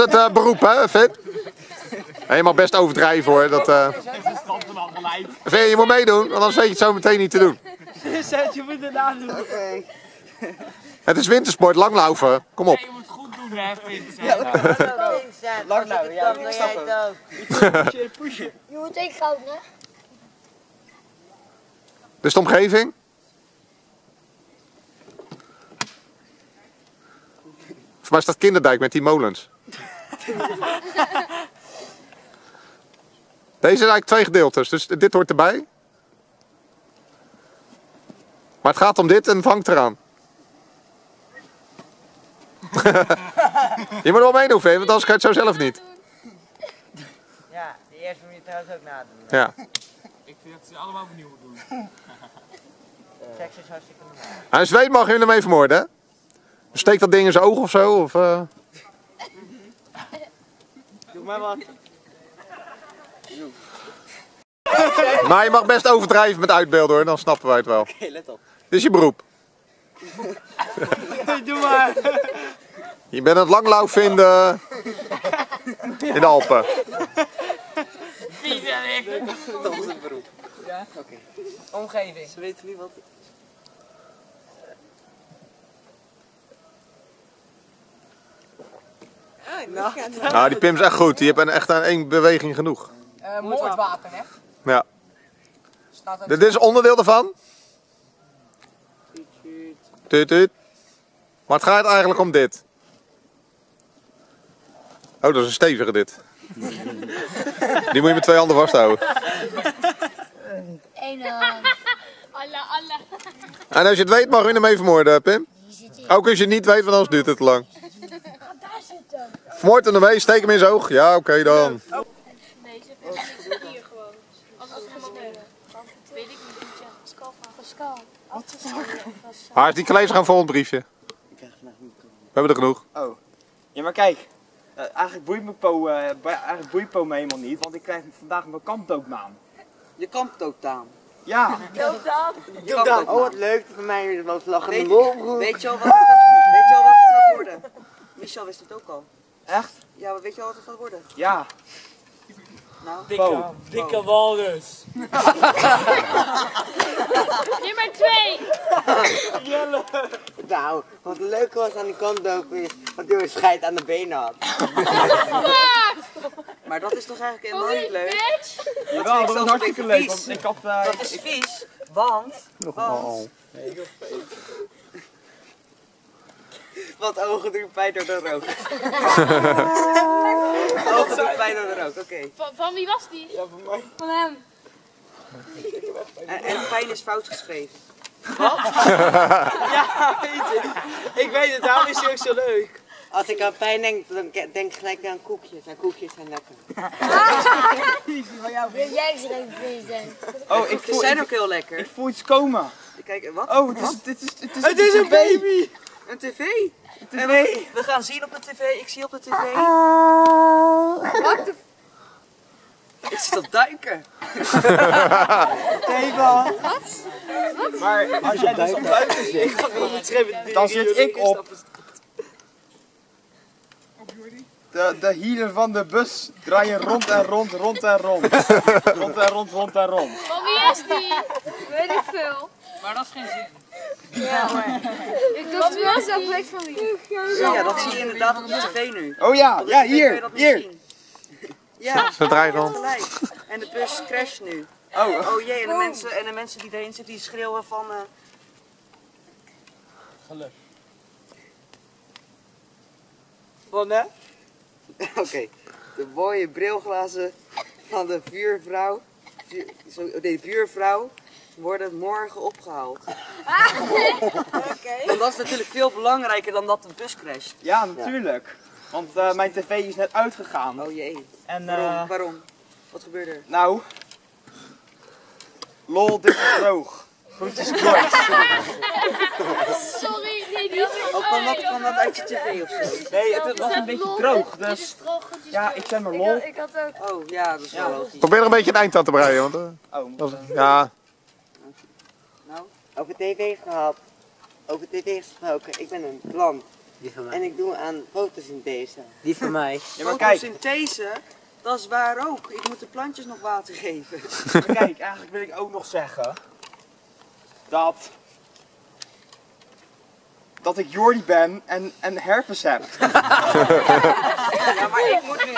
het eh, beroep, hè, je mag best overdrijven hoor. Dat, eh Finn, je moet meedoen, want anders weet je het zo meteen niet te doen. Zet je moet erna doen. Oké. Het is wintersport, langlaufen. Kom op. Je moet goed doen, hè, Vincent. Lang nou, ja, hem. Pushen, pushen. Je moet houden, hè? Dus de omgeving? Voor mij staat Kinderdijk met die molens. Deze zijn eigenlijk twee gedeeltes, dus dit hoort erbij. Maar het gaat om dit en vangt eraan. je moet wel meedoen, Vee, want anders ga je het zo zelf niet. Ja, de eerste moet je trouwens ook nadoen. Ja. Ik vind dat ze allemaal opnieuw moeten doen. Seks is hartstikke normaal. Hij is weet mag je hem even vermoorden, hè? Steek dat ding in zijn oog of zo, of... eh, Doe maar wat. Maar je mag best overdrijven met uitbeelden hoor, dan snappen wij het wel. Oké, let op. Dit is je beroep. Doe maar. Je bent het langlauf in de, in de Alpen. Vies en ik. Dat is het beroep. Ja? Oké. Omgeving. Ze weten niet wat... Nou, Nou, die Pim is echt goed. Die heeft een- echt aan één beweging genoeg. Uh, moordwapen, hè? Ja. Staat Dit is onderdeel daarvan. Tuut, tuut. Maar het gaat eigenlijk om dit. Oh, dat is een stevige dit. Die moet je met twee handen vasthouden. Eén hand. Allah, Allah. En als je het weet, mag je hem even vermoorden, Pim. Ook als je het niet weet, want anders duurt het te lang. Hem. Vermoord hem ermee, steek hem in zijn oog. Ja, oké dan. Nee, ze zit hier gewoon. Als het helemaal Weet ik niet. Pascal van Pascal. Is die college gaan volgend briefje. Ik krijg vandaag niet. We hebben er genoeg. Oh. Ja, maar kijk. eh, eigenlijk, boeit me Po, eh, bij- eigenlijk boeit Po me helemaal niet, want ik krijg vandaag mijn kampdoopnaam. Je kampt ook aan. Ja. Je kampt Oh, wat leuk. Voor mij was lachende Weet- molbroek. Weet je al wat het gaat, weet je al wat het gaat worden? Michel wist het ook al. Echt? Ja, wat weet je al wat het gaat worden? Ja. Nou, Dikke, dikke walrus. Nummer twee. Nou, wat leuk was aan die kampdoop is dat hij een scheid aan de benen had. maar dat is toch eigenlijk helemaal niet leuk? Bitch. Jawel, dat was zelfs hartstikke leuk, want ik had... eh, Dat is vies, want, want, Want ogen doen pijn door de rook. ogen doen pijn door de rook, oké. Van, van wie was die? Van hem. En, en pijn is fout geschreven. Ja, weet je. Ik weet het, daarom is hij ook zo leuk. Als ik aan pijn denk, dan denk ik gelijk aan koekjes. En koekjes zijn lekker. Wil jij vinden? Oh, ik voel, zijn ik, ook heel lekker. ik voel iets komen. Kijk, wat? Oh, het is, dit is, het is, Het is een baby. Een tv? En we, we gaan zien op de tv, ik zie op de tv. Wat de... Ik zit op duiken. Thema. Maar als jij dus op buiten zit, dan zit ik op de, de hielen van de bus draaien rond en rond, rond en rond. Rond en rond, rond en rond. Van wie is die? Weet ik veel. Maar dat is geen zin. Ik dacht wel zo weet van wie. Ja, dat zie je inderdaad op de tv nu. Oh ja, de ja tv kun je hier, dat hier. Ja, Ze draaien rond. gelijk. En de bus crasht nu. Oh, Oh jee, en de mensen, en de mensen die erin zitten, die schreeuwen van... eh, Geluk. Wat hè? Oké, de mooie brilglazen van de buurvrouw, vuur, zo, nee, buurvrouw worden morgen opgehaald. En dat is natuurlijk veel belangrijker dan dat de bus crasht. ja, natuurlijk. Want eh, mijn tv is net uitgegaan. Oh jee. En Waarom? eh, Waarom? Wat gebeurde er? nou. Lol, dit is droog. Groetjes, Kort. Sorry, nee, die is Oh, kwam dat, kwam dat uit je tv of zo? Nee, het, het was een beetje droog. Dus ja, ik zeg maar lol. ik had ook. Oh ja, dat is wel logisch. Probeer er een beetje een eind aan te breien. Want, eh, Oh, ja, Nou, Over tv gehad, over tv gesproken, ik ben een plant. Die van mij. En ik doe aan fotosynthese. Die van mij. Ja, maar kijk, Fotosynthese, dat is waar ook. Ik moet de plantjes nog water geven. maar kijk, eigenlijk wil ik ook nog zeggen dat dat ik Jordi ben en, en herpes heb. Ja, maar ik moet nu